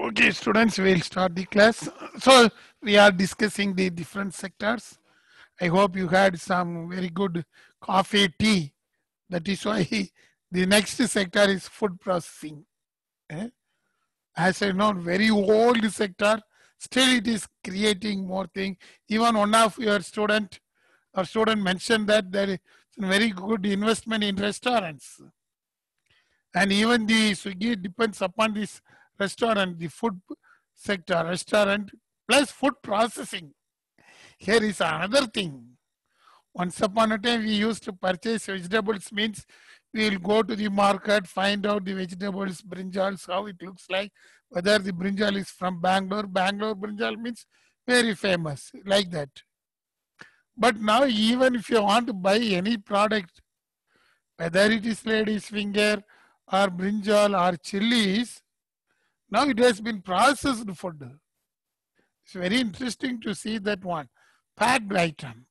Okay, students, we'll start the class. So we are discussing the different sectors. I hope you had some very good coffee, tea. That is why the next sector is food processing. Eh? As I know, very old sector. Still, it is creating more thing. Even one of your student or student mentioned that there is very good investment in restaurants. And even the Swiggy depends upon this restaurant, the food sector, restaurant plus food processing. Here is another thing. Once upon a time, we used to purchase vegetables means we will go to the market, find out the vegetables, brinjals, how it looks like, whether the brinjal is from Bangalore. Bangalore brinjal means very famous, like that. But now, even if you want to buy any product, whether it is lady's finger or brinjal or chilies, now it has been processed food. It's very interesting to see that one. Packed item.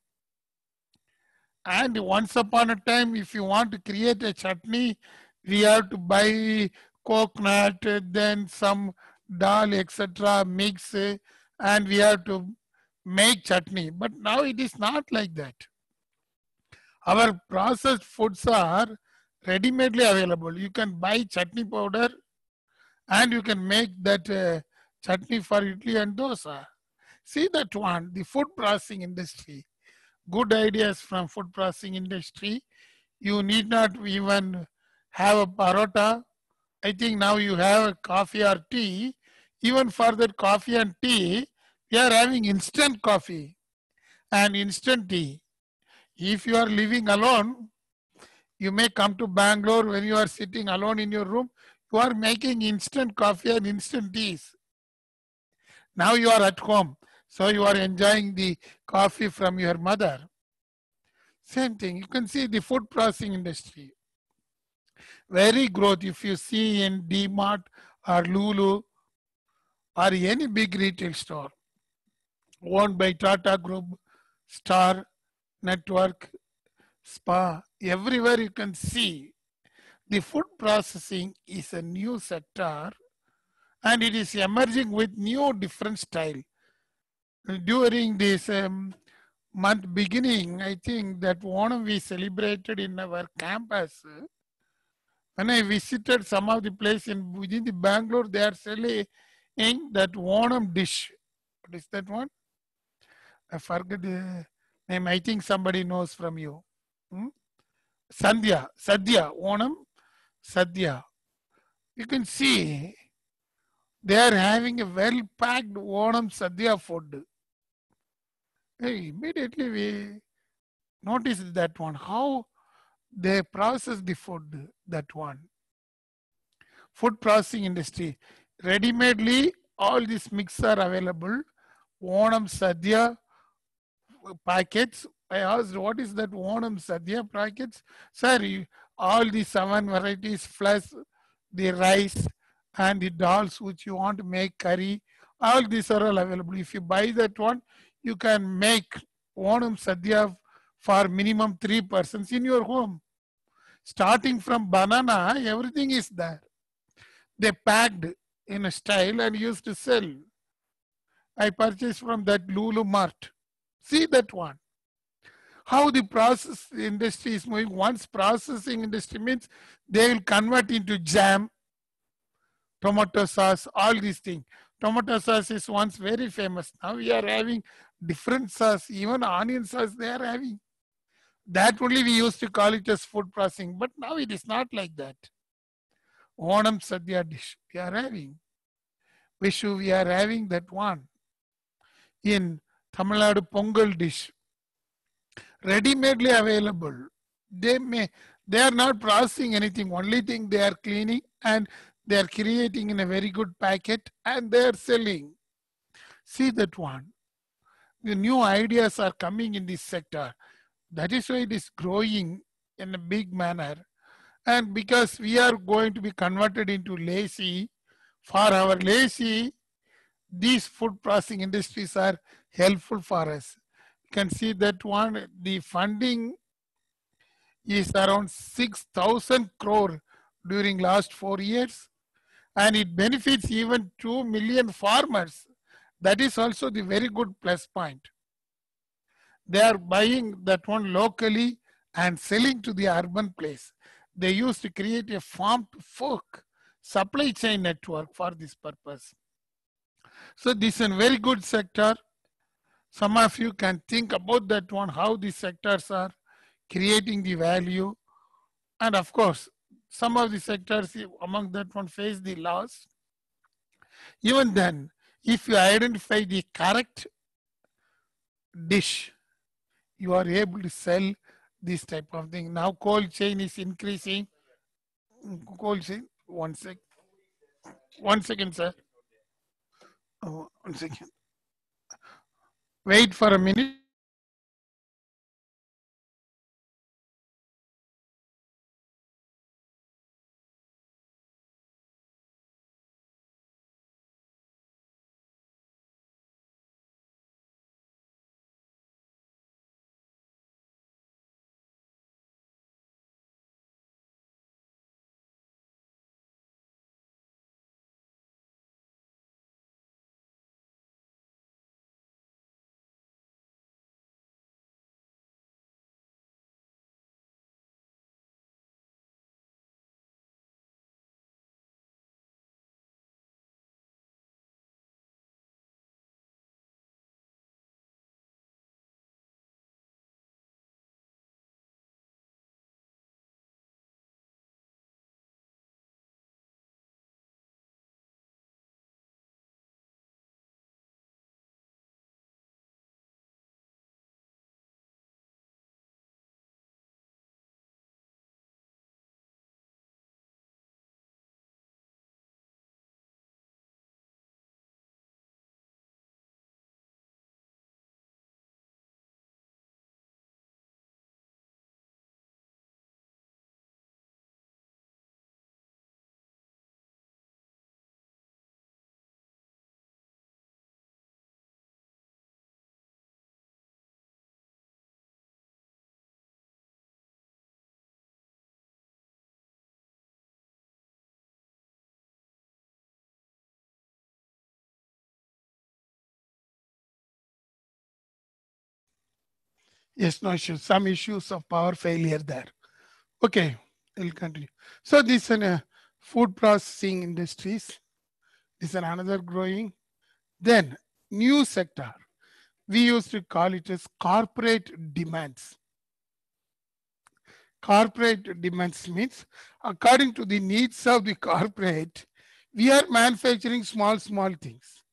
And once upon a time, if you want to create a chutney, we have to buy coconut, then some dal, etc., mix, and we have to make chutney. But now it is not like that. Our processed foods are ready-madely available. You can buy chutney powder and you can make that uh, chutney for idli and dosa. See that one, the food processing industry. Good ideas from food processing industry. You need not even have a parota. I think now you have a coffee or tea. Even for that coffee and tea, we are having instant coffee and instant tea. If you are living alone, you may come to Bangalore when you are sitting alone in your room, you are making instant coffee and instant teas. Now you are at home, so you are enjoying the coffee from your mother. Same thing, you can see the food processing industry. Very growth if you see in DMart or Lulu or any big retail store owned by Tata Group, Star Network, Spa, everywhere you can see the food processing is a new sector and it is emerging with new different style. During this um, month beginning, I think that one we celebrated in our campus. When I visited some of the place in within the Bangalore, they are selling that Onam dish. What is that one? I forget the name. I think somebody knows from you. Hmm? Sandhya, Sadhya, Onam Sadhya. You can see they are having a well packed Onam Sadhya food. Hey, immediately we notice that one, how they process the food, that one. Food processing industry. Ready-madely, all these mix are available. Onam Sadhya packets. I asked, what is that Onam Sadhya packets? Sir, all the seven varieties plus the rice and the dals which you want to make curry, all these are all available. If you buy that one, you can make Onam Sadhya for minimum three persons in your home. Starting from banana, everything is there. They packed in a style and used to sell. I purchased from that Lulu Mart. See that one how the process industry is moving. Once processing industry means they will convert into jam, tomato sauce, all these things. Tomato sauce is once very famous. Now we are having different sauce, even onion sauce they are having. That only we used to call it as food processing, but now it is not like that. Onam Sadhya dish we are having. Vishu, we are having that one. In Tamil Nadu Pongal dish, ready-madely available. They may they are not processing anything. Only thing they are cleaning and they are creating in a very good packet and they are selling. See that one. The new ideas are coming in this sector. That is why it is growing in a big manner. And because we are going to be converted into lazy, for our lazy, these food processing industries are helpful for us can see that one, the funding is around 6,000 crore during last four years. and it benefits even 2 million farmers. That is also the very good plus point. They are buying that one locally and selling to the urban place. They used to create a farm to fork supply chain network for this purpose. So this is a very good sector. Some of you can think about that one, how these sectors are creating the value. And of course, some of the sectors among that one face the loss. Even then, if you identify the correct dish, you are able to sell this type of thing. Now cold chain is increasing. Cold chain, one sec. One second, sir. Oh, one second. Wait Yes, no issues. Some issues of power failure there. Okay, we'll continue. So this is uh, food processing industries. This is another growing. Then new sector. We used to call it as corporate demands. Corporate demands means according to the needs of the corporate, we are manufacturing small, small things.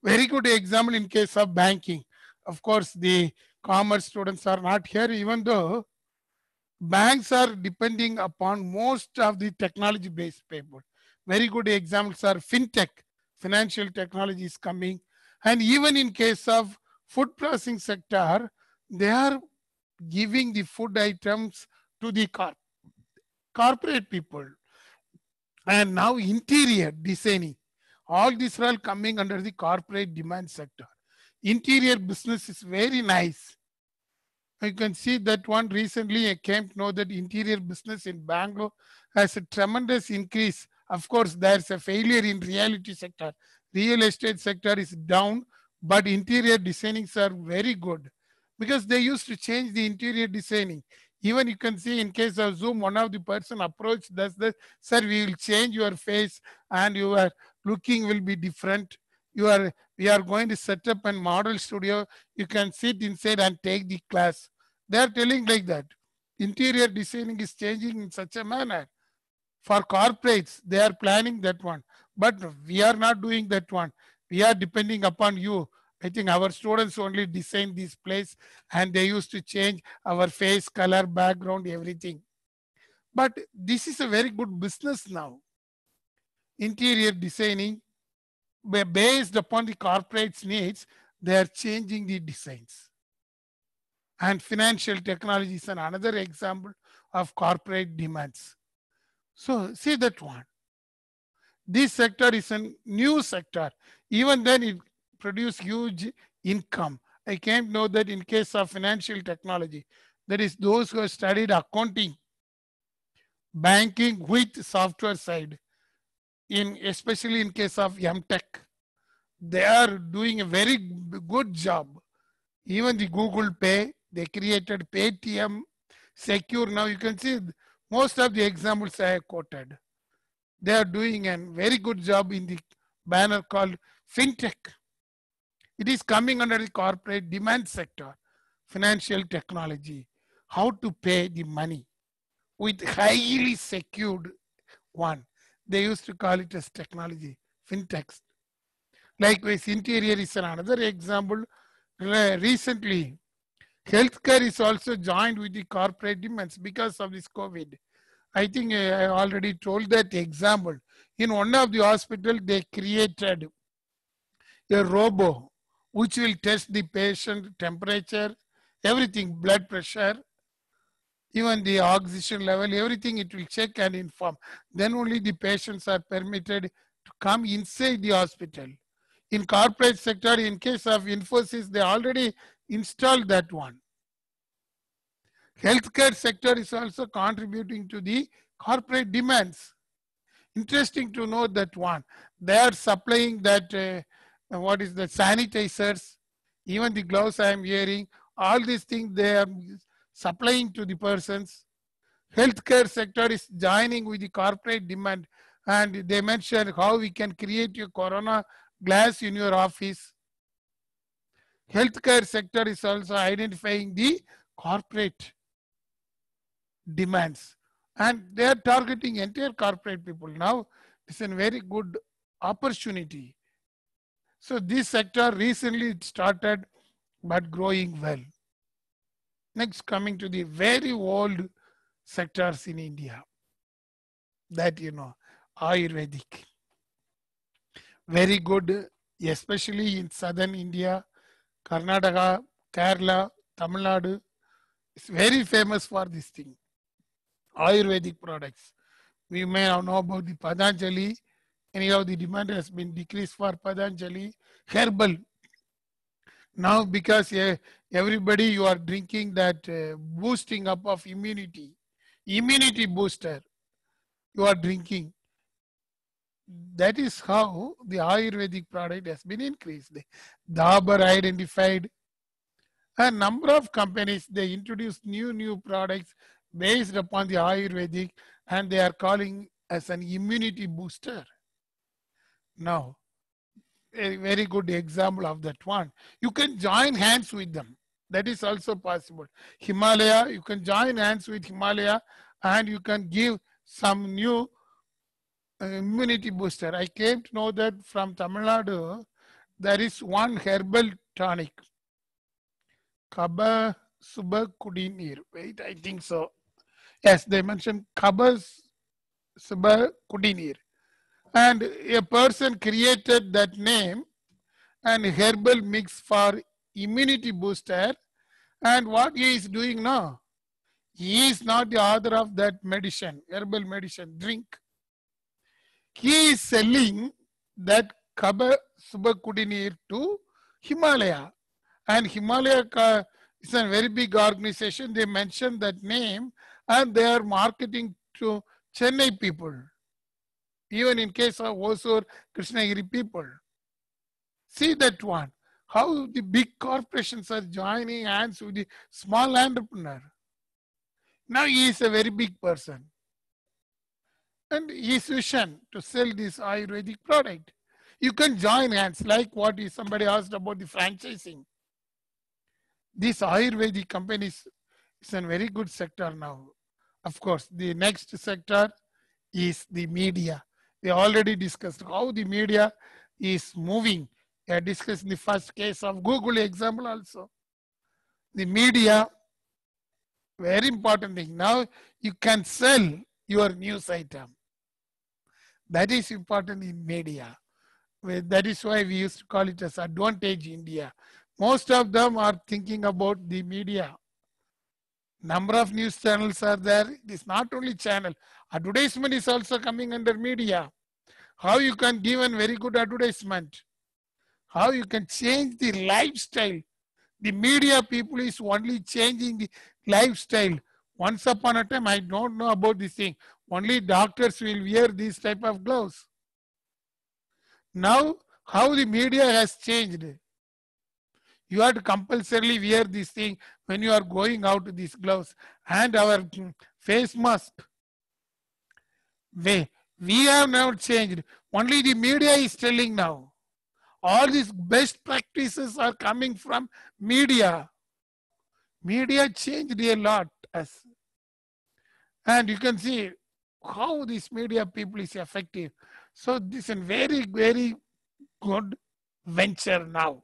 Very good example in case of banking. Of course, the commerce students are not here, even though banks are depending upon most of the technology based paper. Very good examples are fintech, financial technology is coming. And even in case of food processing sector, they are giving the food items to the car corporate people. And now interior designing. All these are all coming under the corporate demand sector interior business is very nice. You can see that one recently I came to know that interior business in Bangalore has a tremendous increase. Of course, there's a failure in reality sector. Real estate sector is down, but interior designings are very good because they used to change the interior designing. Even you can see in case of Zoom, one of the person approached does this, sir, we will change your face and your looking will be different you are we are going to set up a model studio. You can sit inside and take the class. They are telling like that. Interior designing is changing in such a manner. For corporates they are planning that one. But we are not doing that one. We are depending upon you. I think our students only design this place and they used to change our face color background everything. But this is a very good business now. Interior designing based upon the corporate's needs, they are changing the designs. And financial technology is another example of corporate demands. So see that one. This sector is a new sector. Even then it produces huge income. I came to know that in case of financial technology, that is those who have studied accounting, banking with software side, in especially in case of MTech, they are doing a very good job. Even the Google Pay, they created Paytm, Secure. Now you can see most of the examples I have quoted. They are doing a very good job in the banner called FinTech. It is coming under the corporate demand sector, financial technology, how to pay the money with highly secured one. They used to call it as technology, fintechs. Likewise, interior is another example. Recently, healthcare is also joined with the corporate demands because of this COVID. I think uh, I already told that example. In one of the hospital, they created a robo which will test the patient temperature, everything, blood pressure, even the oxygen level, everything it will check and inform. Then only the patients are permitted to come inside the hospital. In corporate sector, in case of Infosys, they already installed that one. Healthcare sector is also contributing to the corporate demands. Interesting to know that one. They are supplying that, uh, what is the sanitizers, even the gloves I am wearing, all these things they are supplying to the persons. Healthcare sector is joining with the corporate demand and they mentioned how we can create a corona glass in your office. Healthcare sector is also identifying the corporate demands and they are targeting entire corporate people. Now it's a very good opportunity. So this sector recently started but growing well. Next, coming to the very old sectors in India that you know, Ayurvedic. Very good, especially in southern India, Karnataka, Kerala, Tamil Nadu. It's very famous for this thing. Ayurvedic products. We may now know about the Patanjali. Anyhow, the demand has been decreased for Patanjali. Herbal now, because uh, everybody you are drinking that uh, boosting up of immunity, immunity booster, you are drinking. That is how the Ayurvedic product has been increased. Dabur identified a number of companies, they introduced new, new products based upon the Ayurvedic and they are calling as an immunity booster. Now, a very good example of that one. You can join hands with them. That is also possible. Himalaya, you can join hands with Himalaya and you can give some new uh, immunity booster. I came to know that from Tamil Nadu, there is one herbal tonic. Kaba Suba Kudinir. Wait, I think so. Yes, they mentioned Kaba Suba Kudinir. And a person created that name and herbal mix for immunity booster. And what he is doing now? He is not the author of that medicine, herbal medicine, drink. He is selling that Kabasura Kudineer to Himalaya. And Himalaya is a very big organization. They mentioned that name and they are marketing to Chennai people even in case of Hosur Krishnagiri people. See that one, how the big corporations are joining hands with the small entrepreneur. Now he is a very big person. And his vision to sell this Ayurvedic product. You can join hands like what somebody asked about the franchising. This Ayurvedic companies is a very good sector now. Of course, the next sector is the media. We already discussed how the media is moving. We discussed in the first case of Google example also. The media, very important thing. Now you can sell your news item. That is important in media. That is why we used to call it as advantage India. Most of them are thinking about the media. Number of news channels are there. It is not only channel. Advertisement is also coming under media. How you can give a very good advertisement. How you can change the lifestyle. The media people is only changing the lifestyle. Once upon a time, I don't know about this thing. Only doctors will wear these type of gloves. Now, how the media has changed. You have to compulsorily wear this thing when you are going out these gloves and our mm, face mask. We, we have now changed. Only the media is telling now. All these best practices are coming from media. Media changed a lot. As, and you can see how this media people is effective. So this is a very, very good venture now.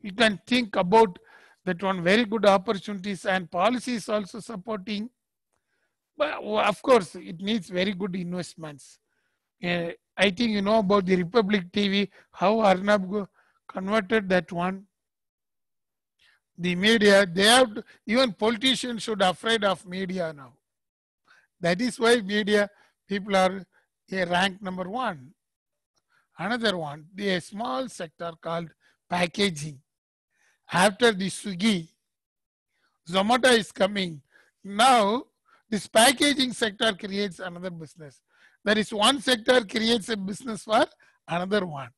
You can think about that one very good opportunities and policies also supporting. But of course, it needs very good investments. Uh, I think you know about the Republic TV, how Arnab converted that one. The media, they have, to, even politicians should afraid of media now. That is why media people are a rank number one. Another one, the small sector called packaging. After the Swiggy, Zomato is coming. Now, this packaging sector creates another business. There is one sector creates a business for another one.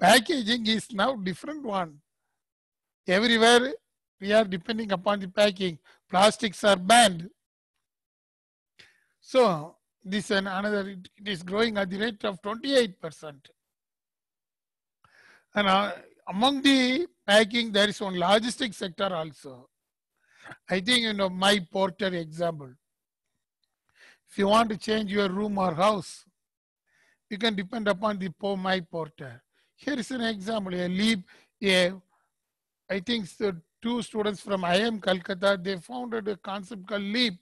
Packaging is now different one. Everywhere we are depending upon the packing. Plastics are banned. So this and another, it is growing at the rate of 28%. And uh, among the packing, there is one logistics sector also. I think, you know, my porter example. If you want to change your room or house, you can depend upon the my porter. Here is an example, I leap, a, I think so two students from IIM Calcutta, they founded a concept called LEAP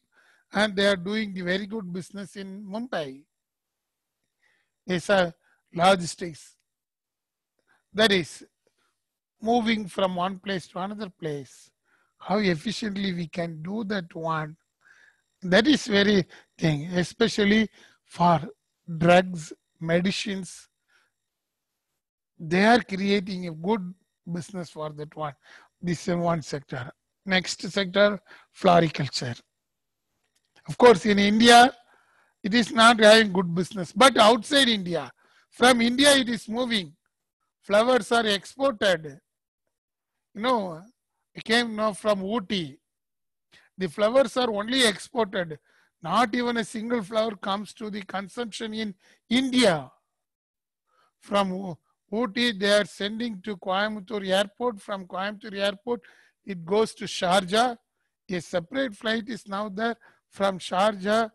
and they are doing the very good business in Mumbai. It's a logistics. That is moving from one place to another place. How efficiently we can do that one that is very thing, especially for drugs, medicines. They are creating a good business for that one. This is one sector. Next sector, floriculture. Of course, in India, it is not having good business, but outside India, from India it is moving. Flowers are exported. You know, it came now from Ooty, the flowers are only exported. Not even a single flower comes to the consumption in India. From Ooty, they are sending to Coimbatore airport. From Coimbatore airport, it goes to Sharjah. A separate flight is now there. From Sharjah,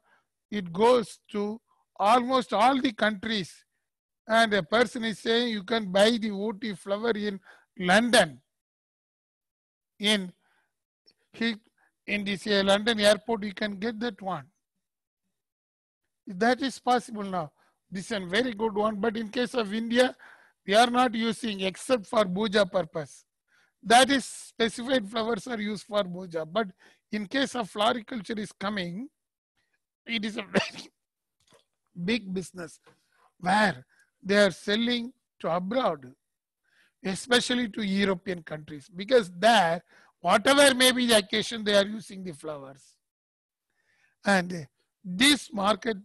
it goes to almost all the countries. And a person is saying you can buy the Ooty flower in London. In he in this London airport, you can get that one. That is possible now. This is a very good one, but in case of India, we are not using except for puja purpose. That is specified flowers are used for puja. But in case of floriculture is coming, it is a very big business where they are selling to abroad, especially to European countries, because there whatever may be the occasion, they are using the flowers. And this market,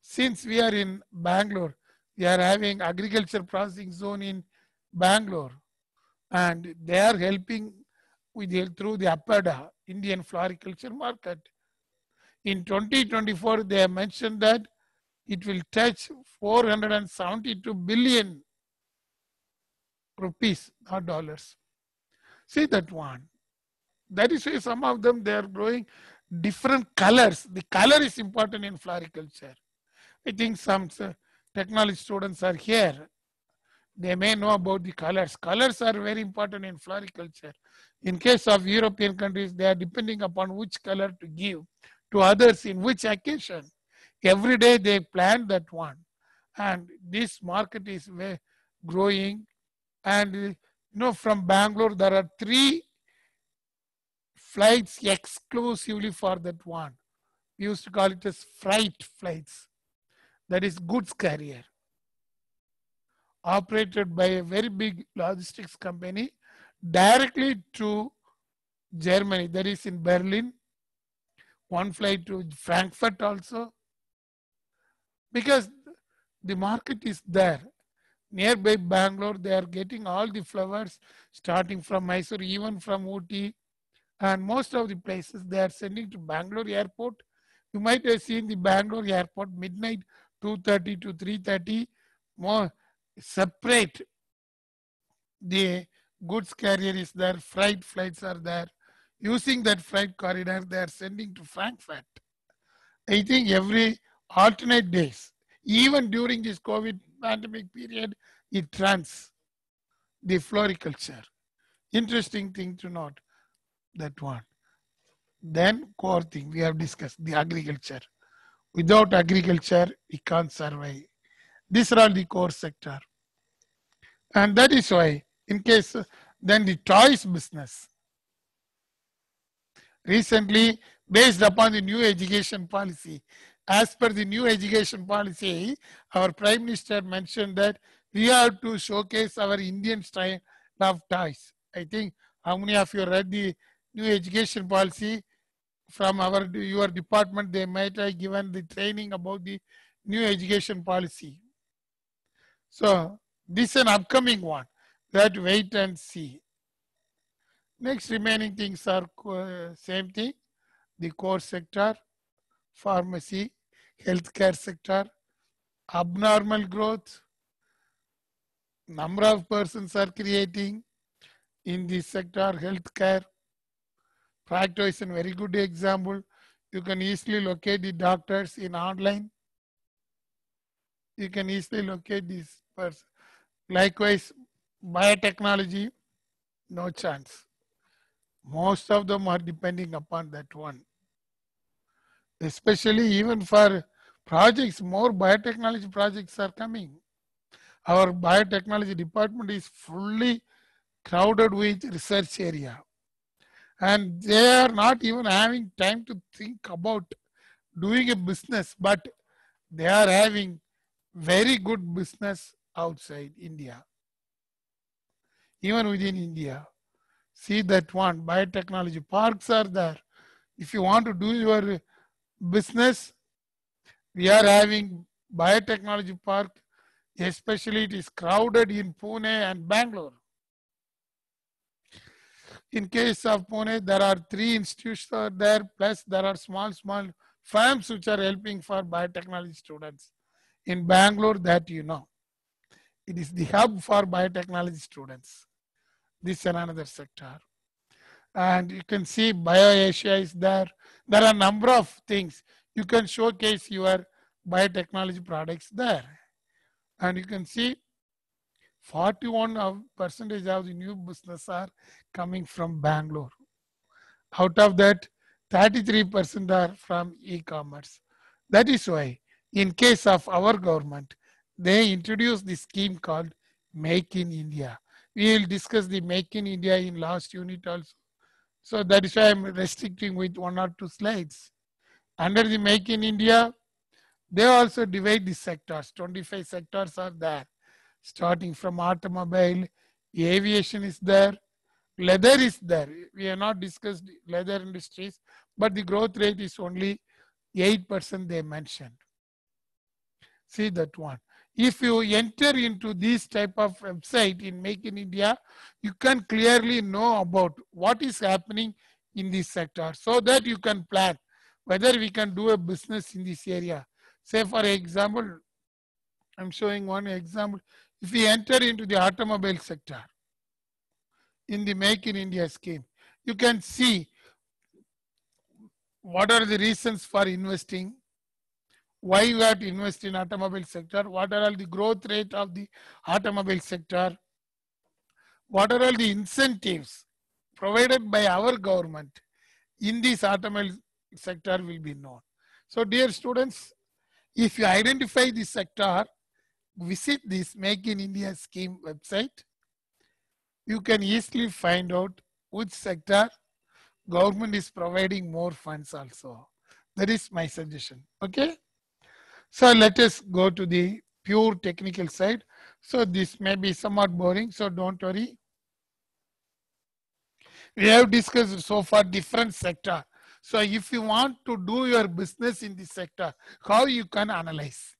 since we are in Bangalore, we are having agriculture processing zone in Bangalore, and they are helping with through the APEDA, Indian Floriculture Market. In 2024, they have mentioned that it will touch 472 billion rupees, not dollars. See that one. That is why some of them they are growing different colors. The color is important in floriculture. I think some uh, technology students are here. They may know about the colors. Colors are very important in floriculture. In case of European countries, they are depending upon which color to give to others in which occasion. Every day they plan that one. And this market is growing. And you know, from Bangalore, there are three flights exclusively for that one. We used to call it as freight flights. That is goods carrier. Operated by a very big logistics company directly to Germany. That is in Berlin. One flight to Frankfurt also. Because the market is there. nearby Bangalore, they are getting all the flowers starting from Mysore, even from Ooty. And most of the places they are sending to Bangalore airport. You might have seen the Bangalore airport midnight 2.30 to 3.30 more separate the goods carrier is there, freight flights are there. Using that freight corridor, they are sending to Frankfurt. I think every alternate days, even during this COVID pandemic period, it runs the floriculture. Interesting thing to note, that one. Then core thing we have discussed, the agriculture. Without agriculture, we can't survive. These are the core sector. And that is why, in case, then the toys business. Recently, based upon the new education policy, as per the new education policy, our Prime Minister mentioned that we have to showcase our Indian style of toys. I think how many of you read the new education policy from our your department? They might have given the training about the new education policy. So this is an upcoming one. To wait and see. Next remaining things are uh, same thing. The core sector, pharmacy, healthcare sector, abnormal growth, number of persons are creating in this sector, healthcare. Practo is a very good example. You can easily locate the doctors in online. You can easily locate this person. Likewise, biotechnology, no chance. Most of them are depending upon that one. Especially even for projects, more biotechnology projects are coming. Our biotechnology department is fully crowded with research area. And they are not even having time to think about doing a business, but they are having very good business outside India. Even within India. See that one, biotechnology parks are there. If you want to do your business, we are having biotechnology park, especially it is crowded in Pune and Bangalore. In case of Pune, there are three institutes are there, plus there are small, small firms which are helping for biotechnology students. In Bangalore, that you know. It is the hub for biotechnology students. This is another sector. And you can see BioAsia is there. There are a number of things. You can showcase your biotechnology products there. And you can see 41 of percentage of the new business are coming from Bangalore. Out of that, 33% are from e-commerce. That is why, in case of our government, they introduced the scheme called Make in India. We will discuss the Make in India in last unit also. So that is why I'm restricting with one or two slides. Under the Make in India, they also divide the sectors. 25 sectors are there, starting from automobile, aviation is there, leather is there. We have not discussed leather industries, but the growth rate is only 8% they mentioned. See that one. If you enter into this type of website in Make in India, you can clearly know about what is happening in this sector so that you can plan whether we can do a business in this area. Say for example, I'm showing one example. If we enter into the automobile sector in the Make in India scheme, you can see what are the reasons for investing, why you have to invest in automobile sector, what are all the growth rate of the automobile sector, what are all the incentives provided by our government in this automobile sector will be known. So dear students, if you identify this sector, visit this Make in India scheme website. You can easily find out which sector government is providing more funds also. That is my suggestion. Okay. So let us go to the pure technical side. So this may be somewhat boring, so don't worry. We have discussed so far different sector. So if you want to do your business in this sector, how you can analyze?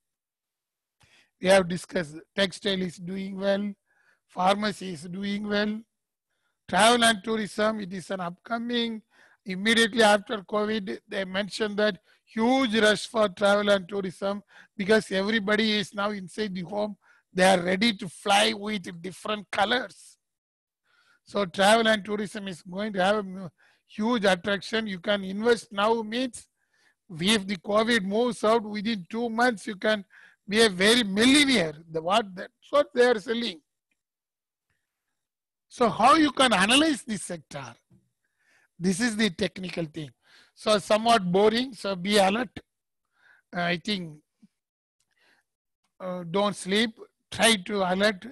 We have discussed textile is doing well, pharmacy is doing well, travel and tourism, it is an upcoming. Immediately after COVID, they mentioned that huge rush for travel and tourism because everybody is now inside the home. They are ready to fly with different colors. So travel and tourism is going to have a huge attraction. You can invest now means if the COVID moves out within two months, you can be a very millionaire. The what that's what they are selling. So how you can analyze this sector? This is the technical thing. So somewhat boring. So be alert. I think uh, don't sleep. Try to alert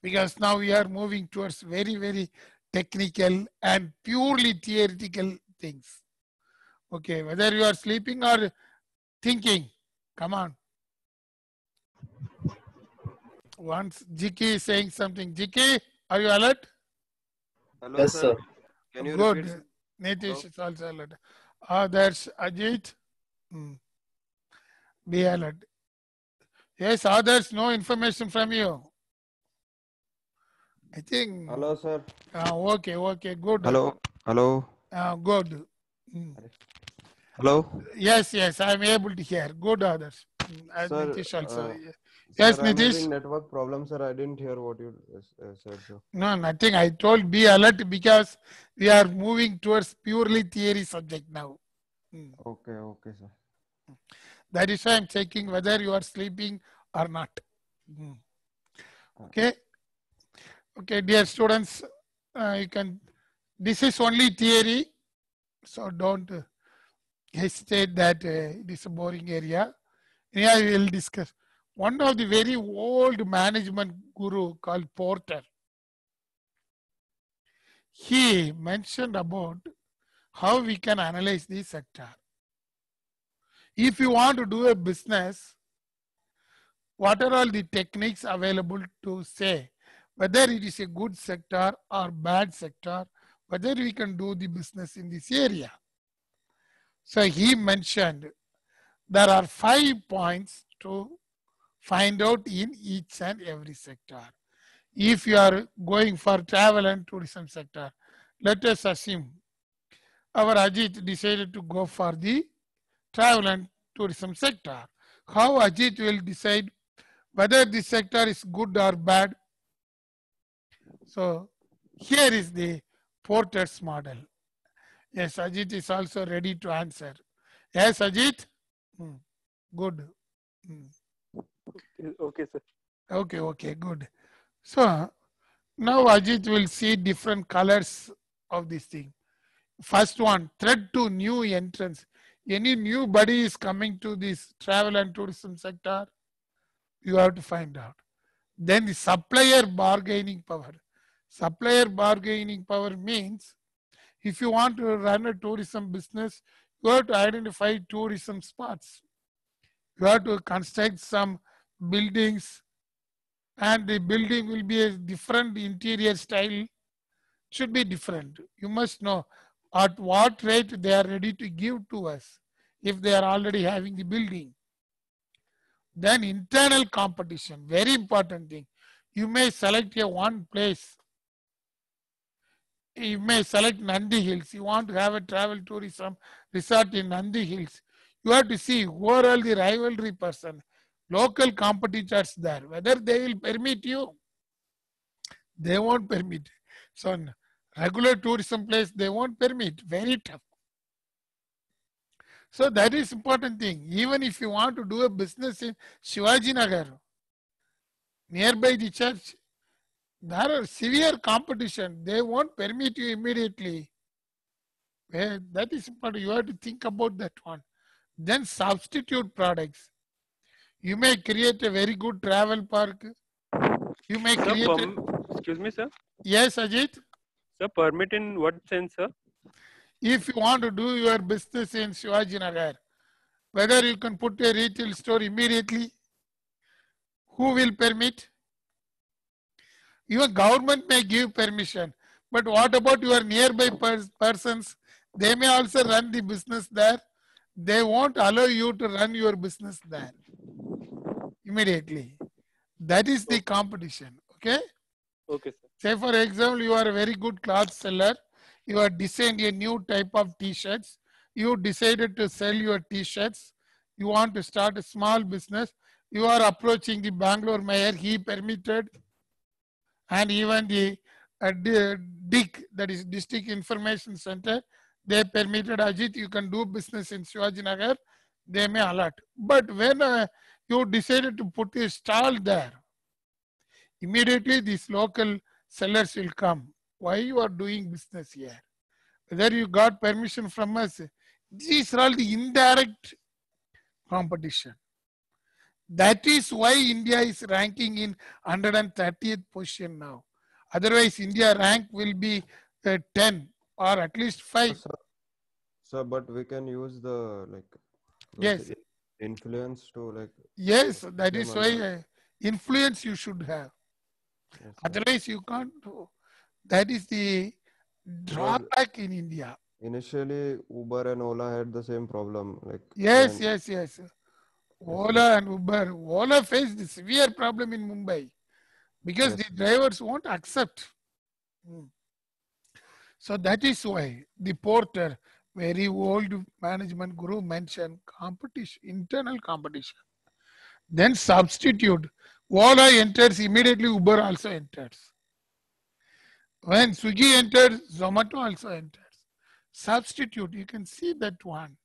because now we are moving towards very very technical and purely theoretical things. Okay, whether you are sleeping or thinking, come on. Once GK is saying something. GK, are you alert? Hello, Yes, sir. sir. Can you Good. repeat? Nitish is also alert. Uh, that's Ajit. Hmm. Be alert. Yes, others, no information from you. I think. Hello, sir. Uh, okay, okay, good. Hello. Hello. Uh, good. Hmm. Hello. Yes, yes, I'm able to hear. Good others. Hmm, As Sir, Nitish also. uh, Yes, sir, Nitish. network problem, sir. I didn't hear what you uh, uh, said, sir. No, nothing. I told be alert because we are moving towards purely theory subject now. Hmm. Okay, okay, sir. That is why I'm checking whether you are sleeping or not. Hmm. Okay. Okay, dear students, uh, you can, this is only theory. So don't uh, hesitate that uh, it is a boring area. Yeah, we will discuss. One of the very old management guru called Porter, he mentioned about how we can analyze the sector. If you want to do a business, what are all the techniques available to say whether it is a good sector or bad sector, whether we can do the business in this area. So he mentioned there are five points to find out in each and every sector. If you are going for travel and tourism sector, let us assume our Ajit decided to go for the travel and tourism sector. How Ajit will decide whether this sector is good or bad? So here is the Porter's model. Yes, Ajit is also ready to answer. Yes, Ajit? Hmm. Good. Hmm. Okay, sir. Okay, okay, good. So now Ajit will see different colors of this thing. First one, threat to new entrance. Any new body is coming to this travel and tourism sector, you have to find out. Then the supplier bargaining power. Supplier bargaining power means if you want to run a tourism business, you have to identify tourism spots. You have to construct some buildings and the building will be a different interior style should be different. You must know at what rate they are ready to give to us if they are already having the building. Then internal competition very important thing. You may select a one place. You may select nandi hills. You want to have a travel tourism resort in nandi hills. You have to see who are all the rivalry person local competitors there, whether they will permit you, they won't permit. So regular tourism place, they won't permit, very tough. So that is important thing. Even if you want to do a business in Shivaji Nagar, nearby the church, there are severe competition. They won't permit you immediately. Eh, that is important. You have to think about that one. Then substitute products you may create a very good travel park. You may Sir, create. A, excuse me, sir. yes, Ajit. Sir, permit in what sense, sir? If you want to do your business in Shivaji Nagar, whether you can put a retail store immediately, who will permit? Even government may give permission, but what about your nearby pers- persons? They may also run the business there. They won't allow you to run your business there immediately. That is the competition. Okay. Okay, sir. Say for example, you are a very good cloth seller. You are designed a new type of t-shirts. You decided to sell your t-shirts. You want to start a small business. You are approaching the Bangalore mayor. He permitted, and even the uh, DIC, that is District Information Center, they permitted Ajit. You can do business in Shivajinagar. They may alert. But when uh, you decided to put a stall there, immediately these local sellers will come. Why you are doing business here? Whether you got permission from us, these are all the indirect competition. That is why India is ranking in 130th position now. Otherwise, India rank will be uh, 10 or at least 5. Sir, sir, but we can use the like Yes. Influence to like Yes, that is why uh, influence you should have. yes. Otherwise, you can't do. That is the drawback in India. initially Uber and Ola had the same problem like Yes, yes, yes. Ola and Uber. Ola faced a severe problem in Mumbai because Yes. the drivers won't accept. Hmm. So that is why the porter, very old management guru mentioned competition, internal competition. Then substitute. Ola enters, immediately Uber also enters. When Swiggy enters, Zomato also enters. Substitute, you can see that one.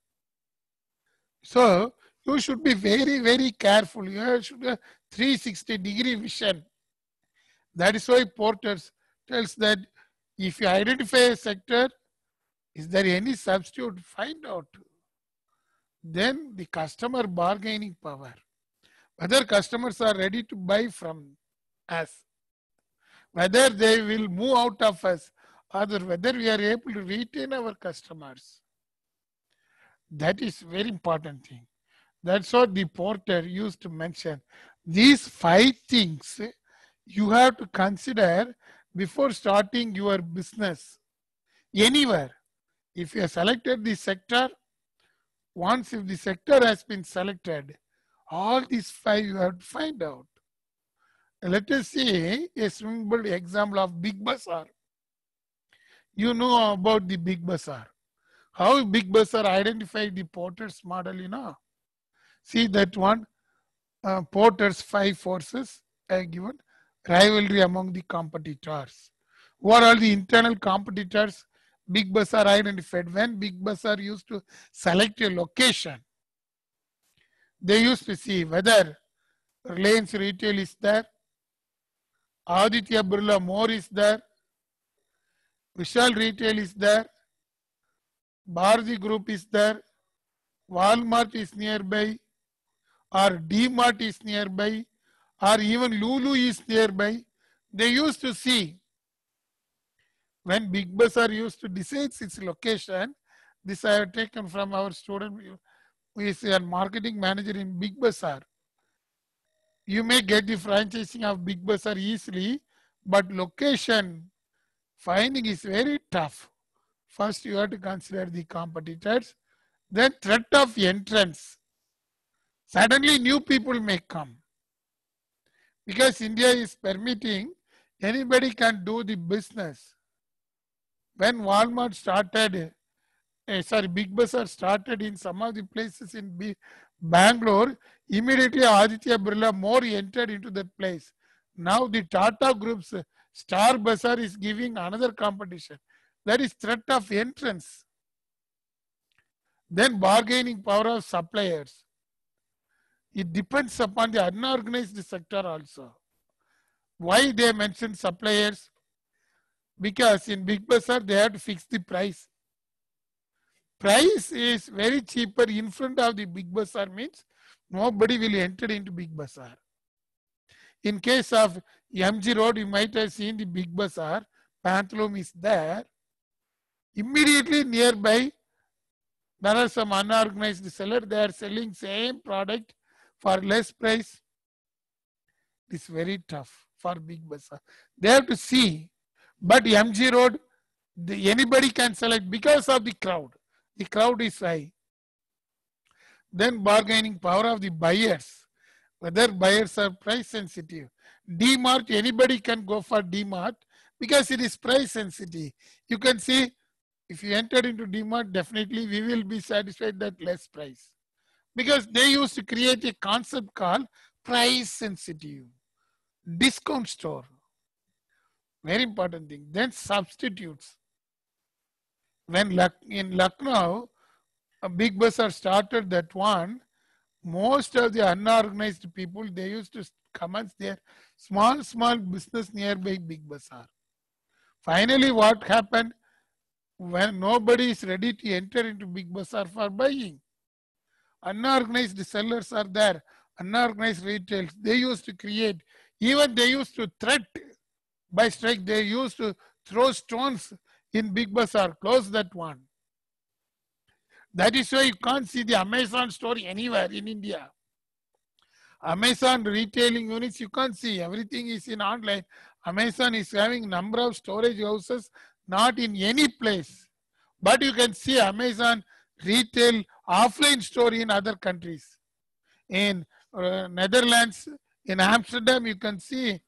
So you should be very, very careful. You should have 360 degree vision. That is why Porters tells that if you identify a sector, is there any substitute? Find out. Then the customer bargaining power. Whether customers are ready to buy from us, whether they will move out of us, or whether we are able to retain our customers. That is very important thing. That's what the porter used to mention. These five things you have to consider before starting your business anywhere. If you have selected the sector, once if the sector has been selected, all these five you have to find out. Let us see a simple example of Big Bazaar. You know about the Big Bazaar. How Big Bazaar identified the porter's model, you know. See that one, uh, porter's five forces are given, rivalry among the competitors. What are the internal competitors? Big Bazaar identified. When Big Bazaar used to select a location, they used to see whether Reliance Retail is there, Aditya Birla More is there, Vishal Retail is there, Bharati Group is there, Walmart is nearby, or D-Mart is nearby, or even Lulu is nearby. They used to see when Big Bazaar used to decide its location. This I have taken from our student who is a marketing manager in Big Bazaar. You may get the franchising of Big Bazaar easily, but location finding is very tough. First, you have to consider the competitors, then threat of entrance. Suddenly, new people may come because India is permitting anybody can do the business. When Walmart started, eh, sorry, Big Bazaar started in some of the places in B- Bangalore, immediately Aditya Birla more entered into that place. Now the Tata Group's Star Bazaar is giving another competition. That is threat of entrance. Then bargaining power of suppliers. It depends upon the unorganized sector also. Why they mention suppliers? Because in Big Bazaar they have to fix the price. Price is very cheaper in front of the Big Bazaar means nobody will enter into Big Bazaar. In case of MG Road, you might have seen the Big Bazaar, Pantaloon is there. Immediately nearby, there are some unorganized seller. They are selling same product for less price. It's very tough for Big Bazaar. They have to see. But MG Road, the, anybody can select because of the crowd. The crowd is high. Then bargaining power of the buyers. whether buyers are price sensitive. DMart, anybody can go for DMart because it is price sensitive. You can see if you enter into DMart, definitely we will be satisfied that less price. Because they used to create a concept called price sensitive, discount store. Very important thing. Then substitutes. When Luck- in Lucknow, a big bazaar started that one, most of the unorganized people, they used to commence their small, small business nearby big bazaar. Finally, what happened? When nobody is ready to enter into big bazaar for buying, unorganized sellers are there, unorganized retails, they used to create, even they used to threat by strike, they used to throw stones in big bazaar, close that one. That is why you can't see the Amazon store anywhere in India. Amazon retailing units, you can't see. Everything is in online. Amazon is having number of storage houses, not in any place. But you can see Amazon retail offline store in other countries. In uh, Netherlands, in Amsterdam, you can see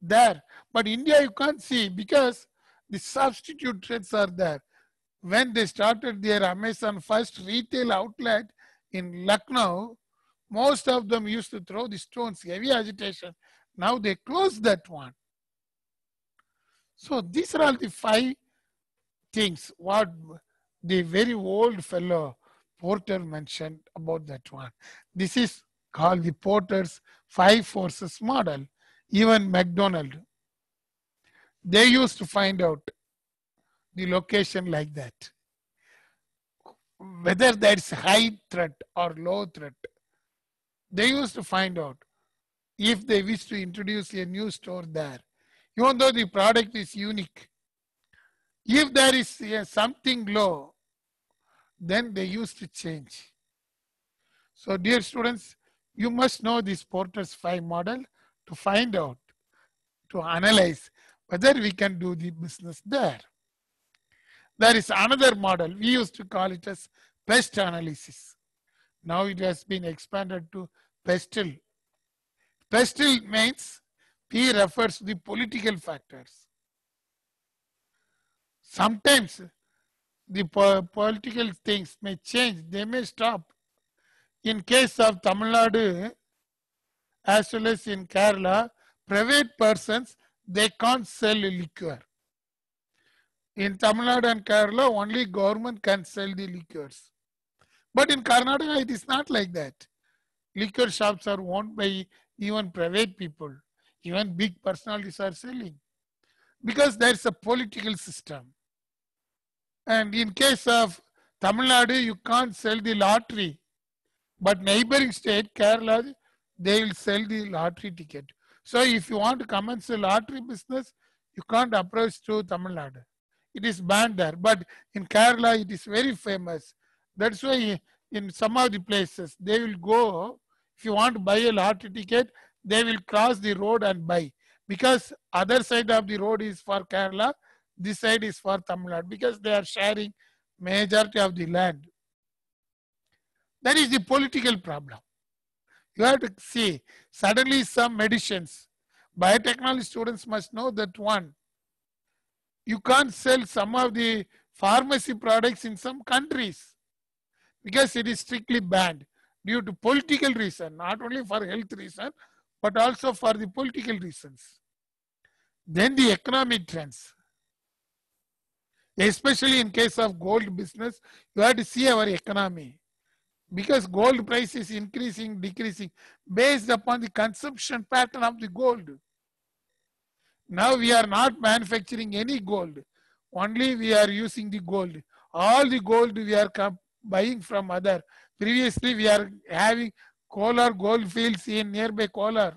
there. But India, you can't see because the substitute trades are there. When they started their Amazon first retail outlet in Lucknow, most of them used to throw the stones, heavy agitation. Now they closed that one. So these are all the five things what the very old fellow Porter mentioned about that one. This is called the Porter's five forces model. Even McDonald, they used to find out the location like that. Whether that's high threat or low threat, they used to find out if they wish to introduce a new store there, even though the product is unique. If there is something low, then they used to change. So, dear students, you must know this Porter's 5 model to find out, to analyze whether we can do the business there. There is another model, we used to call it as pest analysis. Now it has been expanded to pestle. Pestle means P refers to the political factors. Sometimes the po- political things may change, they may stop. In case of Tamil Nadu, as well as in Kerala, private persons, they can't sell liquor. In Tamil Nadu and Kerala, only government can sell the liquors. But in Karnataka, it is not like that. Liquor shops are owned by even private people. Even big personalities are selling. Because there's a political system. And in case of Tamil Nadu, you can't sell the lottery. But neighboring state, Kerala, they will sell the lottery ticket. So if you want to commence a lottery business, you can't approach to Tamil Nadu. It is banned there. But in Kerala, it is very famous. That's why in some of the places, they will go, if you want to buy a lottery ticket, they will cross the road and buy. Because other side of the road is for Kerala, this side is for Tamil Nadu, because they are sharing majority of the land. That is the political problem. You have to see, suddenly some medicines, biotechnology students must know that one. You can't sell some of the pharmacy products in some countries because it is strictly banned due to political reason, not only for health reason, but also for the political reasons. Then the economic trends. Especially in case of gold business, you have to see our economy because gold price is increasing, decreasing based upon the consumption pattern of the gold. Now we are not manufacturing any gold, only we are using the gold. All the gold we are buying from other. Previously we are having Kolar gold fields in nearby Kolar,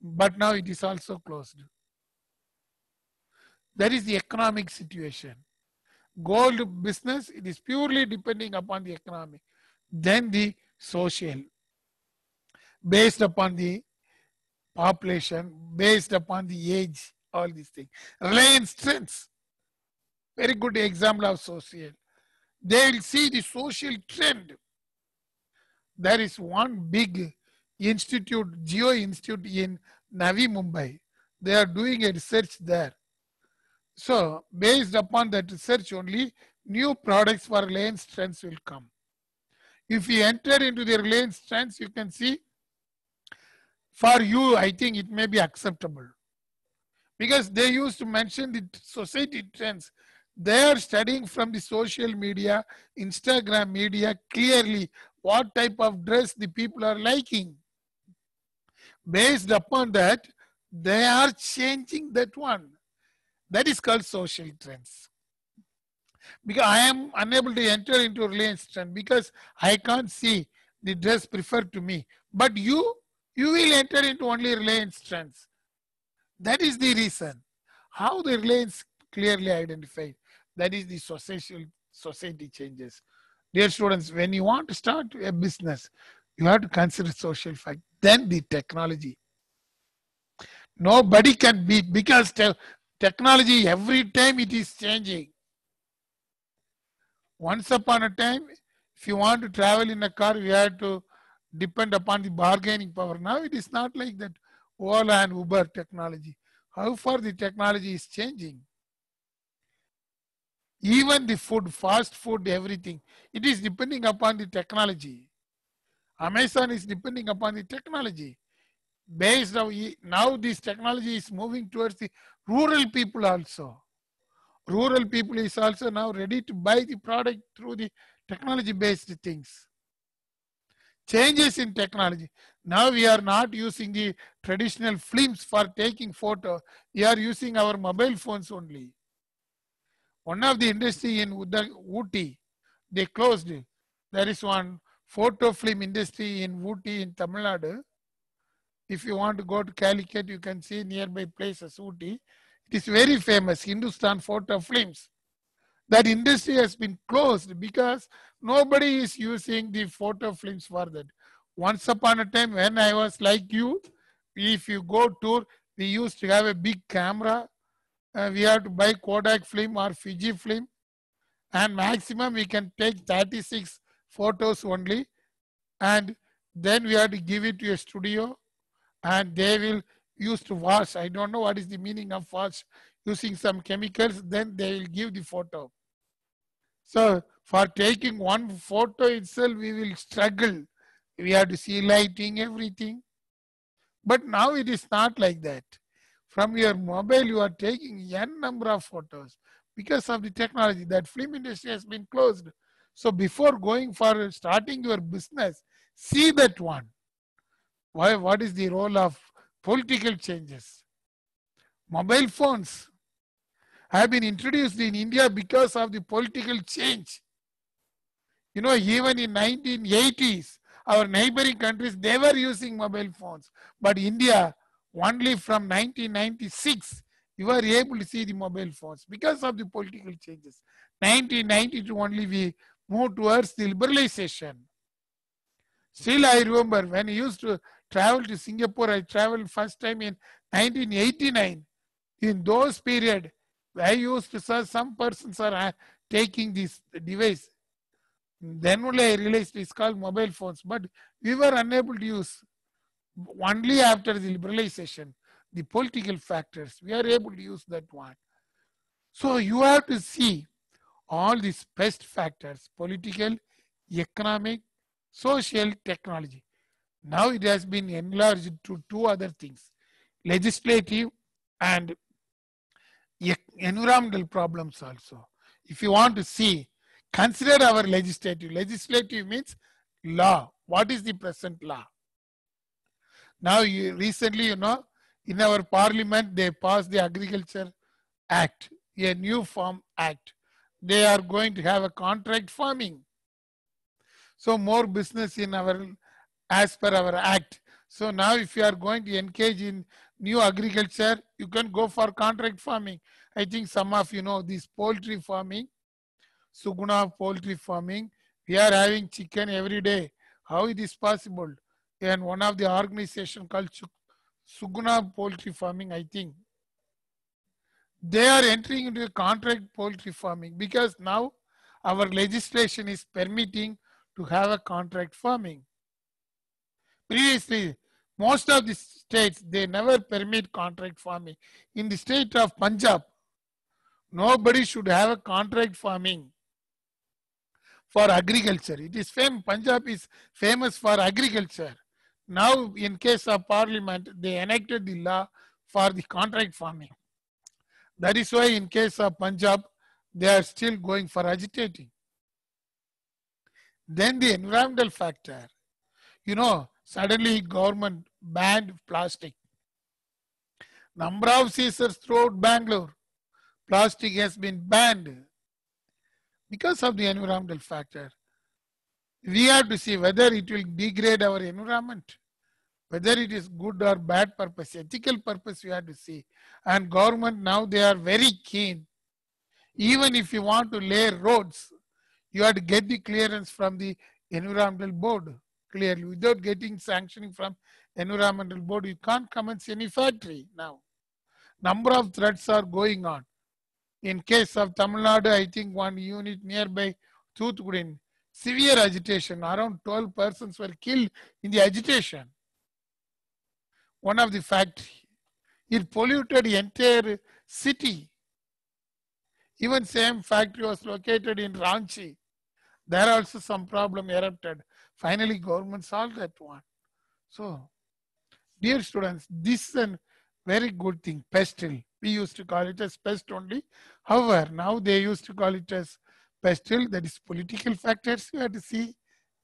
but now it is also closed. That is the economic situation. Gold business, it is purely depending upon the economy then the social based upon the population based upon the age all these things reliance trends very good example of social they will see the social trend there is one big Institute, Jio Institute in Navi Mumbai. They are doing a research there. So based upon that research only, new products for Reliance Trends will come. If we enter into the Reliance Trends, you can see for you, I think it may be acceptable because they used to mention the society trends. They are studying from the social media, Instagram media clearly what type of dress the people are liking. Based upon that, they are changing that one. That is called social trends. Because I am unable to enter into Reliance trend because I can't see the dress preferred to me. But you, you will enter into only Reliance trends. That is the reason. How the Reliance clearly identified. That is the social society changes. Dear students, when you want to start a business, you have to consider social fact, then the technology. Nobody can beat because te- technology every time it is changing. Once upon a time, if you want to travel in a car, you have to depend upon the bargaining power. Now it is not like that Ola and Uber technology. How far the technology is changing. Even the food, fast food, everything, it is depending upon the technology. Amazon is depending upon the technology. Based on now, this technology is moving towards the rural people also. Rural people is also now ready to buy the product through the technology based things. Changes in technology. Now we are not using the traditional films for taking photo. We are using our mobile phones only. One of the industry in Ooty, they closed. There is one photo film industry in Ooty in Tamil Nadu. If you want to go to Calicut, you can see nearby places, Ooty. It is very famous, Hindustan photo films. That industry has been closed because nobody is using the photo films for that. Once upon a time, when I was like you, if you go tour, we used to have a big camera. Uh, we have to buy Kodak film or Fuji film. And maximum we can take 36 photos only. And then we have to give it to a studio and they will use to wash. I don't know what is the meaning of wash using some chemicals, then they will give the photo. So for taking one photo itself, we will struggle. We have to see lighting, everything. But now it is not like that. From your mobile, you are taking n number of photos because of the technology. That film industry has been closed. So before going for starting your business, see that one. Why? What is the role of political changes? Mobile phones have been introduced in India because of the political change. You know, even in 1980s, our neighboring countries, they were using mobile phones. But India, only from 1996, you were able to see the mobile phones because of the political changes. 1992 only we moved towards the liberalization. Still, I remember when I used to travel to Singapore, I traveled first time in 1989. In those period, I used to say some persons are uh, taking this device. Then only I realized it's called mobile phones, but we were unable to use only after the liberalization, the political factors, we are able to use that one. So you have to see all these pest factors, political, economic, social, technology. Now it has been enlarged to two other things, legislative and environmental problems also. If you want to see, consider our legislative. Legislative means law. What is the present law? Now, you, recently, you know, in our parliament, they passed the Agriculture Act, a new farm act. They are going to have a contract farming. So more business in our, as per our act. So now if you are going to engage in new agriculture, you can go for contract farming. I think some of you know this poultry farming, Suguna poultry farming. We are having chicken every day. How it is possible? And one of the organization called Suguna poultry farming, I think. They are entering into contract poultry farming because now our legislation is permitting to have a contract farming. Previously, most of the states, they never permit contract farming. In the state of Punjab, nobody should have a contract farming for agriculture. It is famous, Punjab is famous for agriculture. Now, in case of parliament, they enacted the law for the contract farming. That is why in case of Punjab, they are still going for agitating. Then the environmental factor. You know, suddenly government banned plastic. Number of seizures throughout Bangalore, plastic has been banned because of the environmental factor. We have to see whether it will degrade our environment, whether it is good or bad purpose, ethical purpose we have to see. And government now they are very keen. Even if you want to lay roads, you have to get the clearance from the environmental board clearly. Without getting sanctioning from environmental board, you can't commence any factory now. Number of threats are going on. In case of Tamil Nadu, I think one unit nearby Thoothukudi, severe agitation, around 12 persons were killed in the agitation. One of the factory, it polluted entire city. Even same factory was located in Ranchi. There also some problem erupted. Finally, government solved that one. So, dear students, this is a very good thing, pestle. We used to call it as pest only. However, now they used to call it as pestle. That is political factors. You have to see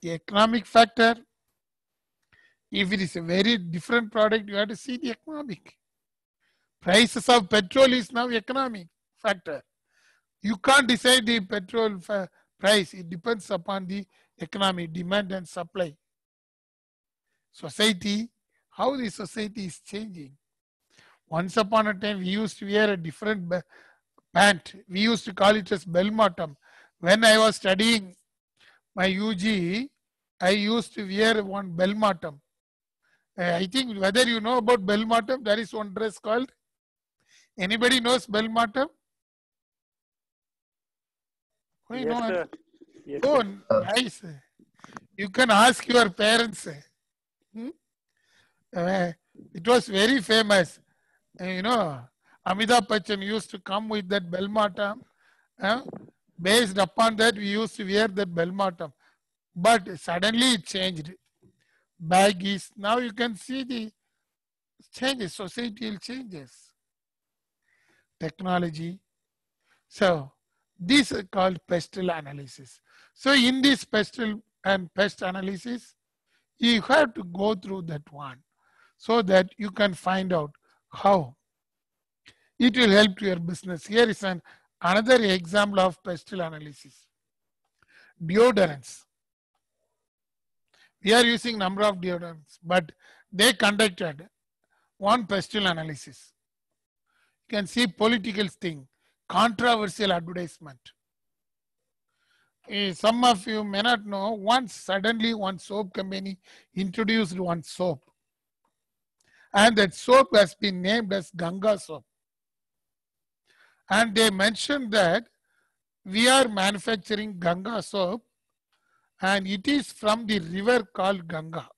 the economic factor. If it is a very different product, you have to see the economic. Prices of petrol is now economic factor. You can't decide the petrol price. It depends upon the economy, demand and supply. Society, how the society is changing. Once upon a time, we used to wear a different pant. We used to call it as bell bottom. When I was studying my UG, I used to wear one bell bottom. Uh, I think whether you know about bell bottom, there is one dress called. Anybody knows bell bottom? Yes, know? sir. Yes, Oh, nice. You can ask your parents. Hmm? Uh, it was very famous. Uh, you know, Amitabh Bachchan used to come with that bell bottom. Uh, based upon that, we used to wear that bell bottom. But suddenly it changed. Baggies. Now you can see the changes, societal changes. Technology. So, these are called pestle analysis. So in this pestle and pest analysis, you have to go through that one so that you can find out how it will help your business. Here is an another example of pestle analysis. Deodorants. We are using number of deodorants, but they conducted one pestle analysis. You can see political thing, controversial advertisement. Eh, some of you may not know, once suddenly one soap company introduced one soap. And that soap has been named as Ganga soap. And they mentioned that we are manufacturing Ganga soap and it is from the river called Ganga.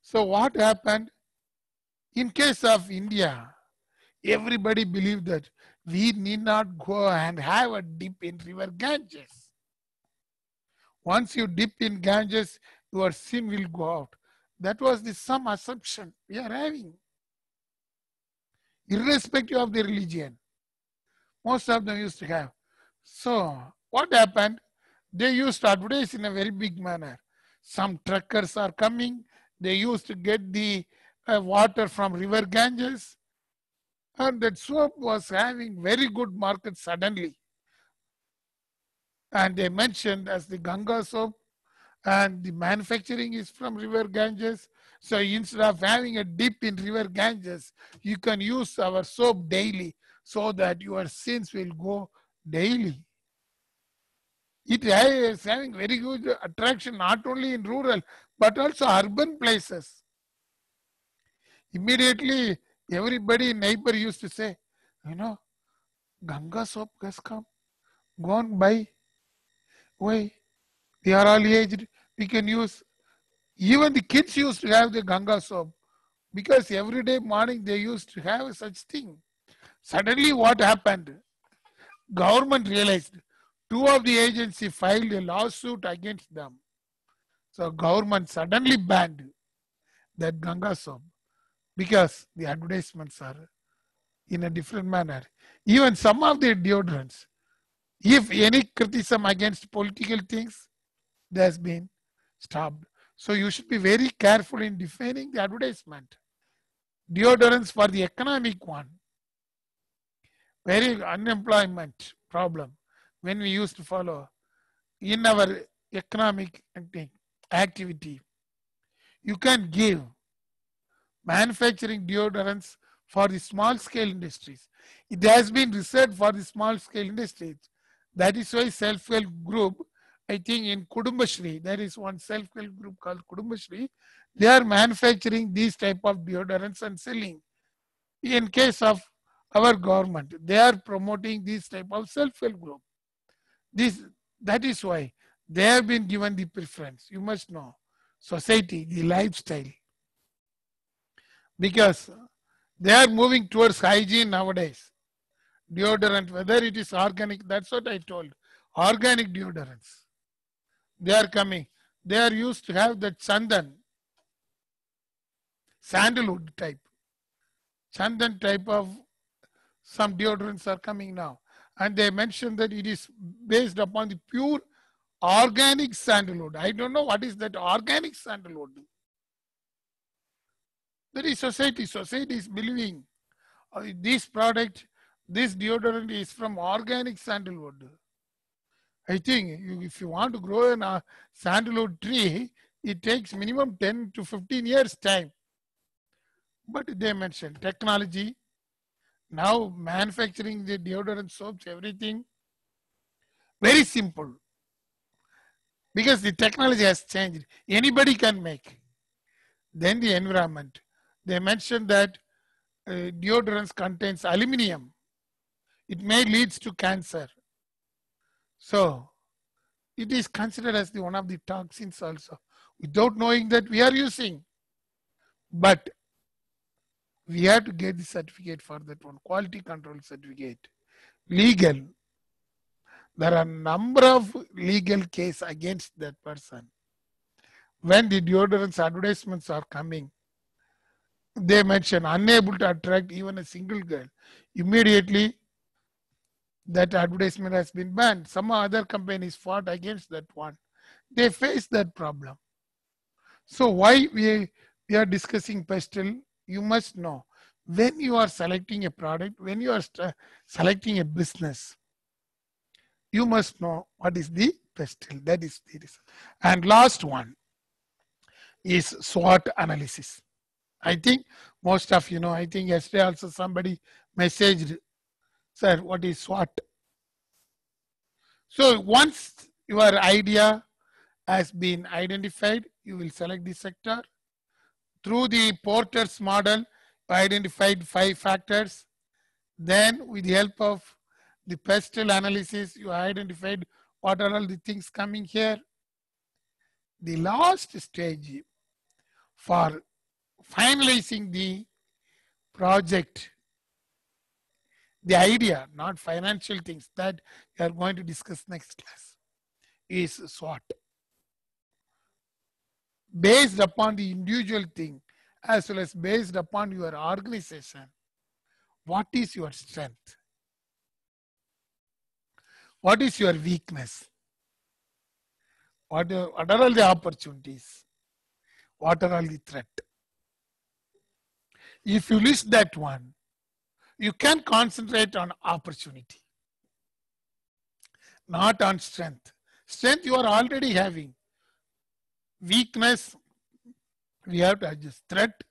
So what happened? In case of India, everybody believed that we need not go and have a dip in river Ganges. Once you dip in Ganges, your sin will go out. That was the some assumption we are having. Irrespective of the religion. Most of them used to have. So what happened? They used to advertise in a very big manner. Some truckers are coming. They used to get the uh, water from river Ganges and that soap was having very good market suddenly. And they mentioned as the Ganga soap and the manufacturing is from river Ganges. So instead of having a dip in river Ganges, you can use our soap daily so that your sins will go daily. It is having very good attraction not only in rural but also urban places. Immediately everybody neighbor used to say, you know, Ganga soap has come. Go on buy. Why? They are all aged. We can use Even the kids used to have the Ganga soap because every day morning they used to have such thing. Suddenly what happened? Government realized two of the agency filed a lawsuit against them. So government suddenly banned that Ganga soap because the advertisements are in a different manner. Even some of the deodorants, if any criticism against political things, there's been stopped. So you should be very careful in defining the advertisement. Deodorants for the economic one. Very unemployment problem when we used to follow in our economic acti- activity. You can give manufacturing deodorants for the small scale industries. It has been researched for the small scale industries. That is why self-help group, I think in Kudumbashree, there is one self-help group called Kudumbashree. They are manufacturing these type of deodorants and selling. In case of our government, they are promoting this type of self-help group. This that is why they have been given the preference. You must know society, the lifestyle, because they are moving towards hygiene nowadays. Deodorant, whether it is organic, that's what I told. Organic deodorants. They are coming. They are used to have that chandan, sandalwood type. Chandan type of some deodorants are coming now. And they mentioned that it is based upon the pure organic sandalwood. I don't know what is that organic sandalwood. That is society. Society is believing uh, this product, this deodorant is from organic sandalwood. I think if you want to grow a uh, sandalwood tree, it takes minimum 10 to 15 years time. But they mentioned technology, now manufacturing the deodorant soaps, everything, very simple. Because the technology has changed. Anybody can make. Then the environment. They mentioned that uh, deodorants contains aluminium. It may leads to cancer. So it is considered as the one of the toxins also without knowing that we are using. But we have to get the certificate for that one, quality control certificate. Legal. There are number of legal case against that person. When the deodorants advertisements are coming, they mention unable to attract even a single girl. Immediately, that advertisement has been banned. Some other companies fought against that one. They face that problem. So why we, we are discussing pestle, you must know when you are selecting a product, when you are selecting a business, you must know what is the pestle. That is the reason. And last one is SWOT analysis. I think most of you know, I think yesterday also somebody messaged, sir, what is SWOT? So once your idea has been identified, you will select the sector. Through the Porter's model, you identified five factors. Then with the help of the pestle analysis, you identified what are all the things coming here. The last stage for finalizing the project, the idea, not financial things that we are going to discuss next class, is SWOT. Based upon the individual thing as well as based upon your organization, what is your strength? What is your weakness? What are, what are all the opportunities? What are all the threat? If you list that one, you can concentrate on opportunity, not on strength. Strength you are already having. Weakness, we have to adjust. Threat,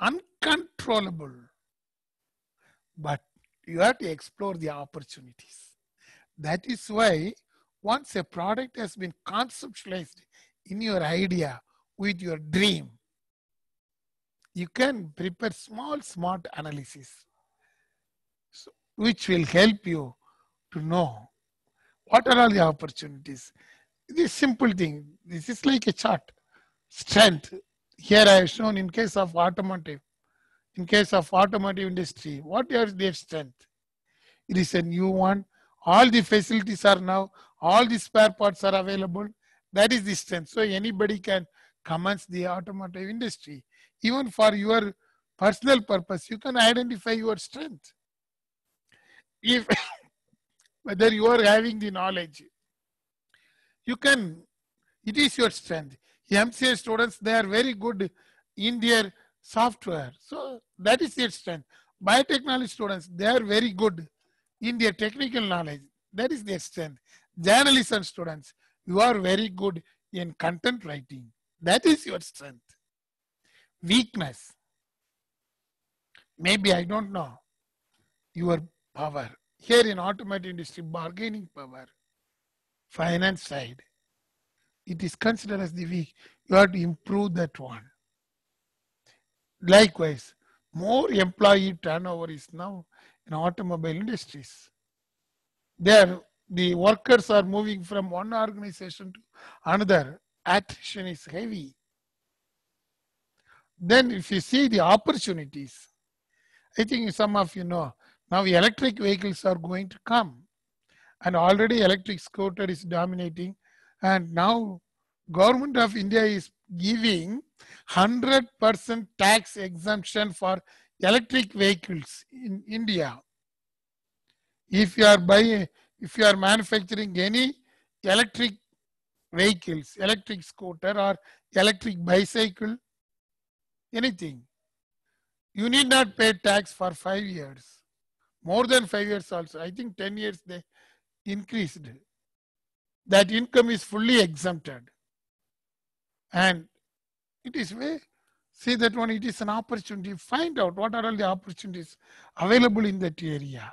uncontrollable. But you have to explore the opportunities. That is why once a product has been conceptualized in your idea with your dream, you can prepare small SWOT analysis so, which will help you to know what are all the opportunities this simple thing this is like a chart strength. Here I have shown in case of automotive. In case of automotive industry, what is their strength? It is a new one. All the facilities are now, all the spare parts are available. That is the strength. So anybody can commence the automotive industry. Even for your personal purpose, you can identify your strength. If whether you are having the knowledge, you can, it is your strength. MCA students, they are very good in their software. So that is their strength. Biotechnology students, they are very good in their technical knowledge. That is their strength. Journalism students, you are very good in content writing. That is your strength. Weakness. Maybe I don't know. Your power. Here in automotive industry, bargaining power, finance side, it is considered as the weak. You have to improve that one. Likewise, more employee turnover is now in automobile industries. There, the workers are moving from one organization to another. Attrition is heavy. Then, if you see the opportunities, I think some of you know now electric vehicles are going to come, and already electric scooter is dominating, and now government of India is giving 100% tax exemption for electric vehicles in India. If you are buying, if you are manufacturing any electric vehicles, electric scooter or electric bicycle, anything, you need not pay tax for five years. More than five years also. I think 10 years they increased. That income is fully exempted. And it is way, see that one, it is an opportunity. Find out what are all the opportunities available in that area.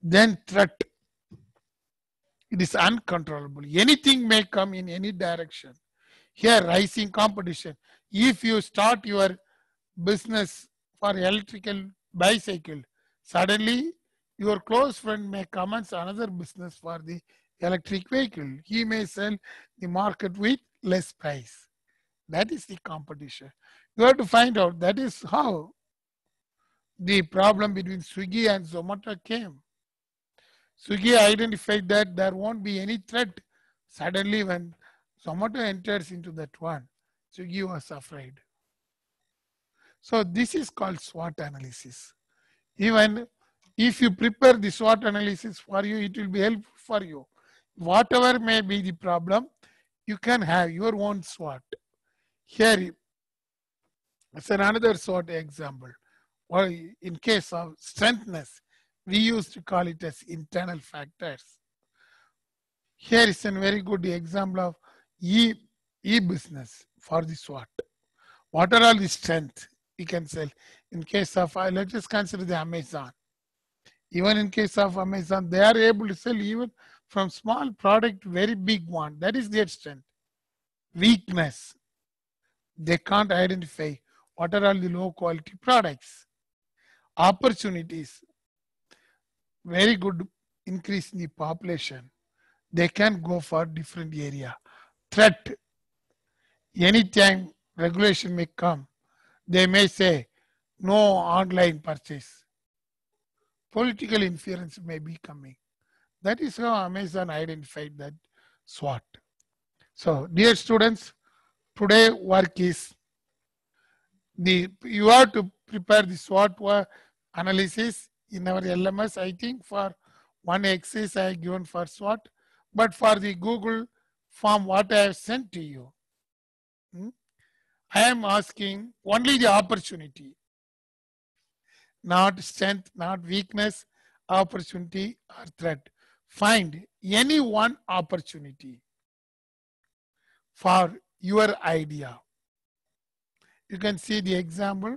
Then threat. It is uncontrollable. Anything may come in any direction. Here, rising competition. If you start your business for electrical bicycle, suddenly your close friend may commence another business for the electric vehicle. He may sell the market with less price. That is the competition. You have to find out that is how the problem between Swiggy and Zomato came. Swiggy identified that there won't be any threat. Suddenly, when Zomato enters into that one, Swiggy was afraid. So, this is called SWOT analysis. Even if you prepare the SWOT analysis for you, it will be helpful for you. Whatever may be the problem, you can have your own SWOT. Here, it's another SWOT example. Or in case of strengthness, we used to call it as internal factors. Here is a very good example of e, e-business for the SWOT. What are all the strength we can sell? In case of, uh, let us consider the Amazon. Even in case of Amazon, they are able to sell even from small product very big one. That is their strength. Weakness. They can't identify what are all the low quality products. Opportunities. Very good increase in the population. They can go for different area. Threat. Anytime regulation may come, they may say no online purchase. Political interference may be coming. That is how Amazon identified that SWOT. So, dear students, today work is the you have to prepare the SWOT analysis in our LMS. I think for one exercise I have given for SWOT, but for the Google form what I have sent to you, hmm, I am asking only the opportunity, not strength, not weakness, opportunity or threat. Find any one opportunity for your idea. You can see the example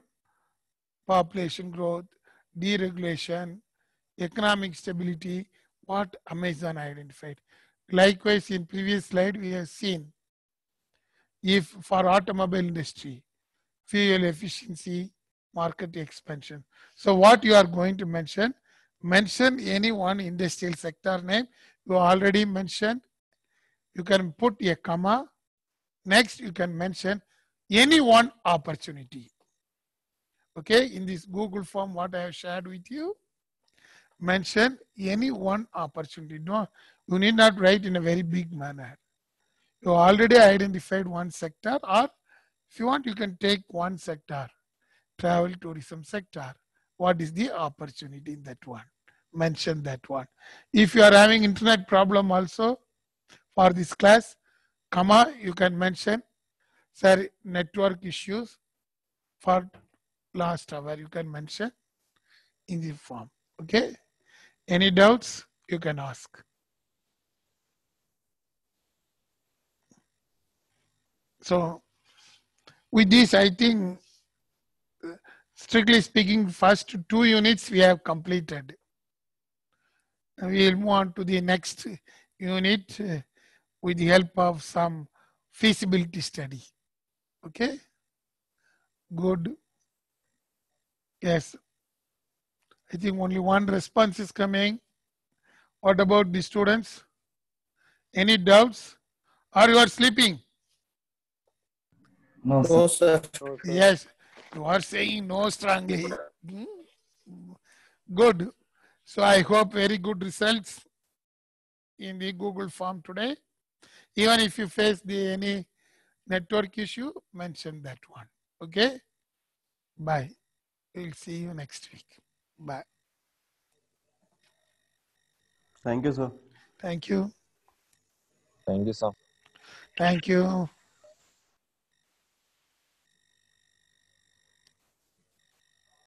population growth, deregulation, economic stability, what Amazon identified. Likewise, in previous slide, we have seen if for automobile industry, fuel efficiency, market expansion. So what you are going to mention, mention any one industrial sector name. You already mentioned. You can put a comma. Next, you can mention any one opportunity. Okay, in this Google form, what I have shared with you, mention any one opportunity. No, you need not write in a very big manner. You already identified one sector, or if you want, you can take one sector, travel tourism sector. What is the opportunity in that one? Mention that one. If you are having internet problem also for this class, comma, you can mention, sir, network issues for last hour, you can mention in the form. Okay? Any doubts, you can ask. So, with this, I think, strictly speaking, first two units we have completed. We will move on to the next unit uh, with the help of some feasibility study. Okay? Good. Yes. I think only one response is coming. What about the students? Any doubts? Or you are sleeping? No. No, sir. Sir. Yes, you are saying no strongly. Hmm? Good. So I hope very good results in the Google form today. Even if you face the any network issue, mention that one. Okay? Bye. We'll see you next week. Bye. Thank you, sir. Thank you. Thank you, sir. Thank you.